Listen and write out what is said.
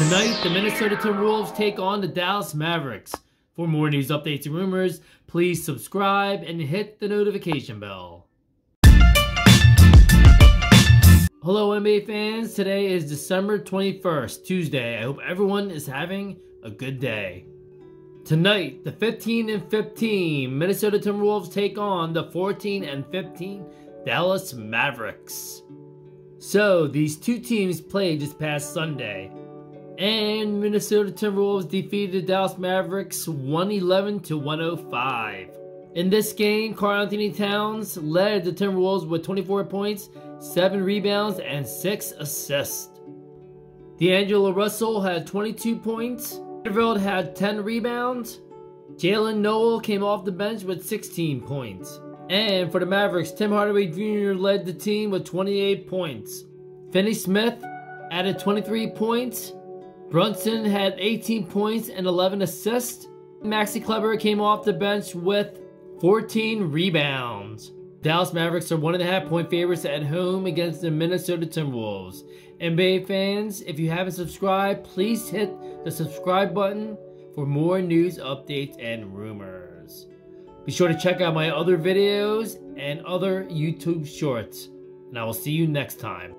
Tonight, the Minnesota Timberwolves take on the Dallas Mavericks. For more news, updates, and rumors, please subscribe and hit the notification bell. Hello, NBA fans. Today is December 21st, Tuesday. I hope everyone is having a good day. Tonight, the 15 and 15 Minnesota Timberwolves take on the 14 and 15 Dallas Mavericks. So, these two teams played this past Sunday, and Minnesota Timberwolves defeated the Dallas Mavericks 111 to 105. In this game, Karl-Anthony Towns led the Timberwolves with 24 points, 7 rebounds, and 6 assists. D'Angelo Russell had 22 points. Vanderbilt had 10 rebounds. Jaylen Nowell came off the bench with 16 points. And for the Mavericks, Tim Hardaway Jr. led the team with 28 points. Finney Smith added 23 points. Brunson had 18 points and 11 assists. Maxi Kleber came off the bench with 14 rebounds. Dallas Mavericks are one and a half point favorites at home against the Minnesota Timberwolves. NBA fans, if you haven't subscribed, please hit the subscribe button for more news, updates, and rumors. Be sure to check out my other videos and other YouTube shorts, and I will see you next time.